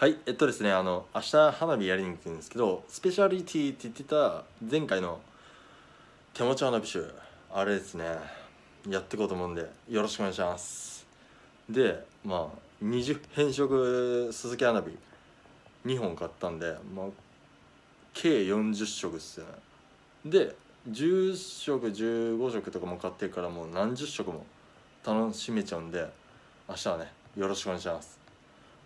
はいえっとですねあの明日花火やりに行くんですけどスペシャリティって言ってた前回の手持ち花火集あれですねやっていこうと思うんでよろしくお願いします。でまあ20変色鈴木花火2本買ったんでまあ計40色っすよね。で10色15色とかも買ってるからもう何十色も楽しめちゃうんで明日はねよろしくお願いします。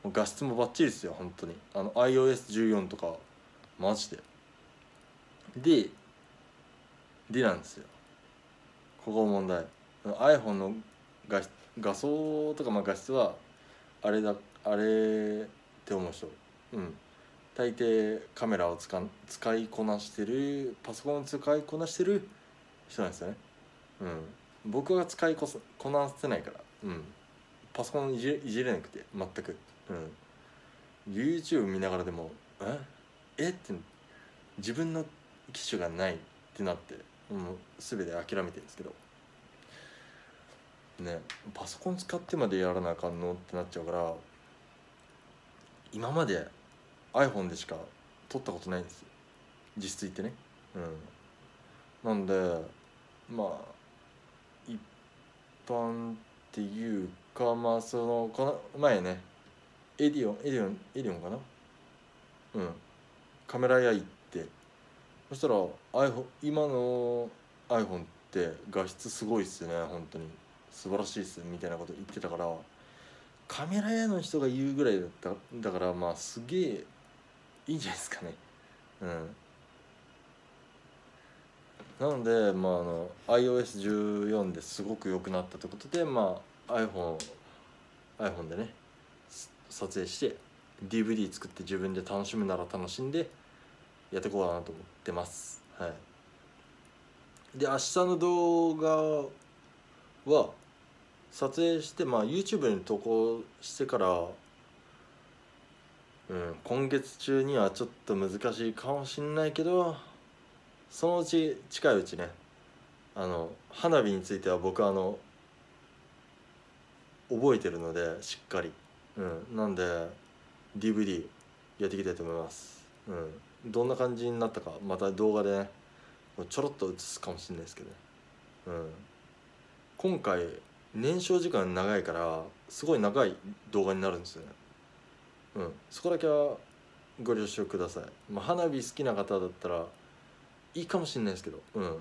もう画質もバッチリですよ本当に。あの iOS14 とかマジで。ででなんですよ。ここ問題。iPhone の画画像とかまあ画質はあれだあれって思う人うん。大抵カメラを使使いこなしてるパソコンを使いこなしてる人なんですよね。うん。僕は使いここなせないから。うん。パソコンいじいじれなくて全く。うん。YouTube 見ながらでもえ？え？って自分の機種がないってなってもう全て諦めてるんですけど。ねパソコン使ってまでやらなあかんのってなっちゃうから今まで iPhone でしか撮ったことないんです。よ実質言ってね。うん。なんでまあ一般っていうかまあそのこの前ねエディオンエディオンエディオンかな？うん。カメラ屋行って。そしたら iPhone 今の iPhone って画質すごいっすよね本当に。素晴らしいっすみたいなこと言ってたからカメラ屋の人が言うぐらいだっただからまあすげえいいんじゃないですかね。うん。なので、まあ、あの iOS14 ですごく良くなったということで、まあ、iPhone, iPhone でね撮影して DVD 作って自分で楽しむなら楽しんでやっていこうかなと思ってます。はい。で明日の動画は撮影して、まあ、YouTube に投稿してからうん今月中にはちょっと難しいかもしんないけどそのうち近いうちねあの花火については僕あの覚えてるのでしっかり。うん。なんで DVD やっていきたいと思います。うん。どんな感じになったかまた動画でねちょろっと映すかもしれないですけどね。うん。今回燃焼時間長いからすごい長い動画になるんですよね。うん。そこだけはご了承ください、まあ、花火好きな方だったらいいかもしれないですけど。うん。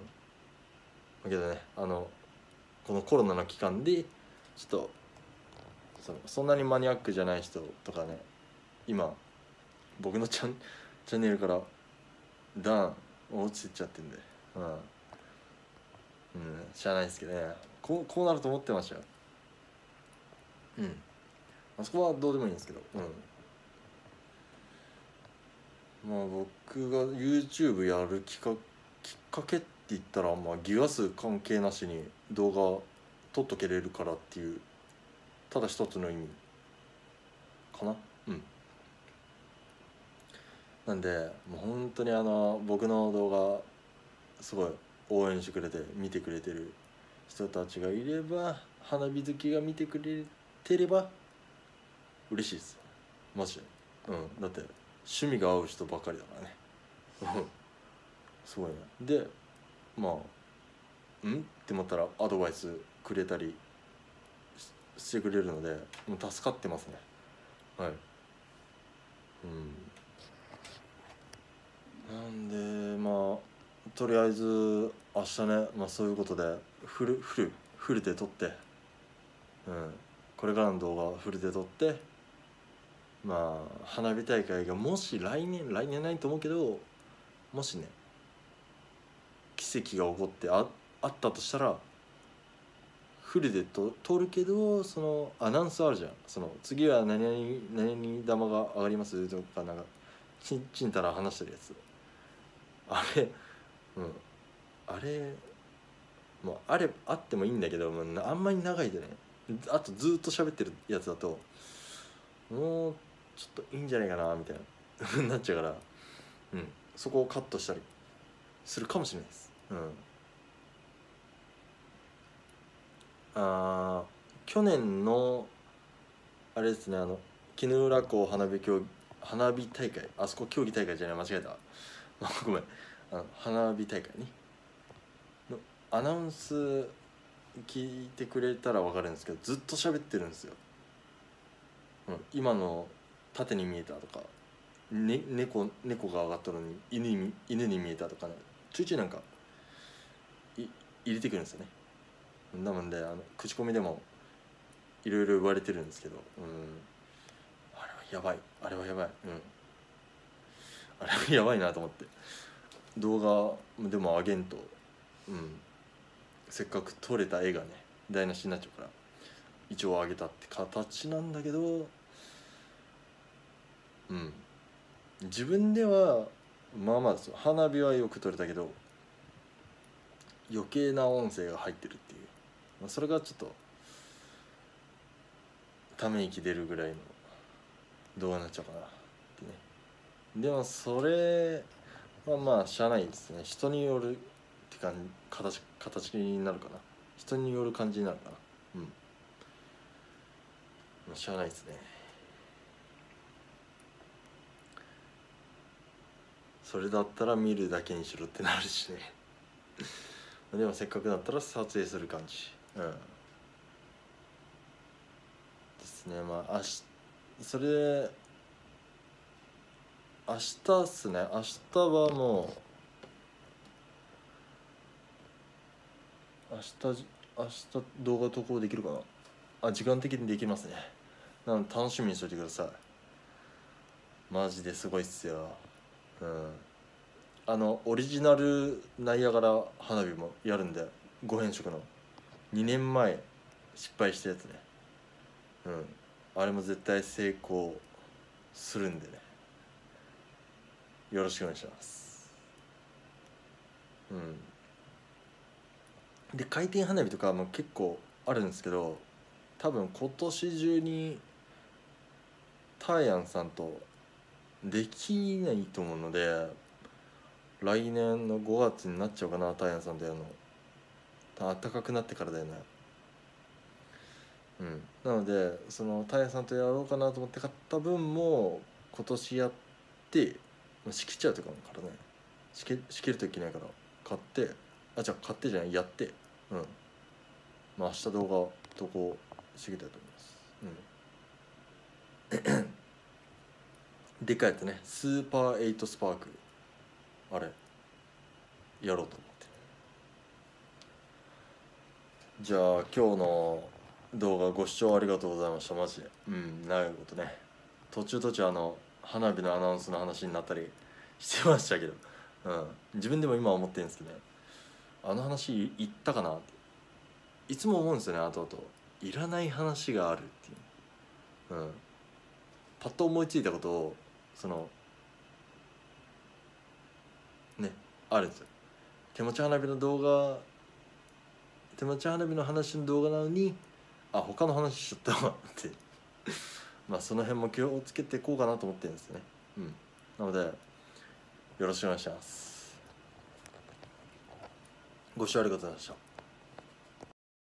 けどねあのこのコロナの期間でちょっとそのそんなにマニアックじゃない人とかね今僕のチャンチャンネルから段落ちてっちゃってんで。うん、うん、しゃあないですけどね。こうこうなると思ってましたよ。うん。あそこはどうでもいいんですけど。うん。まあ僕が YouTube やるきかきっかけって言ったらまあギガ数関係なしに動画撮っとけれるからっていうただ一つの意味。かな？うん。なんでもう本当にあの僕の動画すごい応援してくれて見てくれてる人たちがいれば花火好きが見てくれてれば嬉しいです。マジで。うん。だって趣味が合う人ばっかりだからね。すごいね。でまあん？って思ったらアドバイスくれたりしてくれるのでもう助かってますね。はい。うん。なんでまあとりあえず明日ね、まあ、そういうことでフルフルフルで撮ってうん。これからの動画フルで撮ってまあ花火大会がもし来年来年ないと思うけどもしね奇跡が起こってああったとしたらフルでと撮るけどそのアナウンスあるじゃん。その次は何々何々玉が上がりますとかなんかちんちんたら話してるやつ。あれうん。あれもうあれあってもいいんだけどもうあんまり長いでねあとずっと喋ってるやつだともうちょっといいんじゃないかなみたいな なっちゃうからうん。そこをカットしたりするかもしれないです。うん。あ去年のあれですねあの絹浦港花火競花火大会あそこ競技大会じゃない間違えた。ごめん。あの花火大会に？のアナウンス聞いてくれたら分かるんですけどずっと喋ってるんですよ、うん、今の縦に見えたとか、ね、猫猫が上がったのに犬に犬に見えたとかね。ちょいちょいなんかい入れてくるんですよね。なのであの口コミでもいろいろ言われてるんですけど、うん、あれはやばい。あれはやばい。うん。あれはやばいなと思って。動画でも上げんと、うん、せっかく撮れた絵がね台無しになっちゃうから一応上げたって形なんだけどうん。自分ではまあまあですよ。花火はよく撮れたけど余計な音声が入ってるっていう、まあ、それがちょっとため息出るぐらいの動画になっちゃうかなってね。でもそれはまあしゃあないですね。人によるって感じ形形になるかな。人による感じになるかな。うん。まあしゃあないですね。それだったら見るだけにしろってなるしね。でもせっかくだったら撮影する感じ。うん。ですねまあ明日それで明日っすね。明日はもう明日明日動画投稿できるかな。あ時間的にできますね。なので楽しみにしといてください。マジですごいっすよ。うん。あのオリジナルナイアガラ花火もやるんで5変色の。2年前失敗したやつね。うん。あれも絶対成功するんでね。よろしくお願いします。うん。で回転花火とかも結構あるんですけど多分今年中にターヤンさんとできないと思うので来年の5月になっちゃうかなターヤンさんとやるの。暖かくなってからだよね。うん。なのでそのターヤさんとやろうかなと思って買った分も今年やって仕切っちゃうとかもからね。仕切仕切るといけないから買ってあじゃあ買ってじゃないやって。うん。まあ明日動画投稿していきたいと思います。うん。でかいやつね。スーパーエイトスパーク。あれ。やろうと思ってじゃあ今日の動画ご視聴ありがとうございました。マジで。うん長いことね。途中途中あの花火のアナウンスの話になったりしてましたけど、うん、自分でも今思ってるんですけどね。あの話言ったかなって。いつも思うんですよね後々。いらない話があるっていう、うん、パッと思いついたことをそのねあるんですよ。手持ち花火の動画手持ち花火の話の動画なのにあ他の話しちゃったわって。まあその辺も気をつけていこうかなと思ってるんですよね。うん。なのでよろしくお願いします。ご視聴ありがとうございました。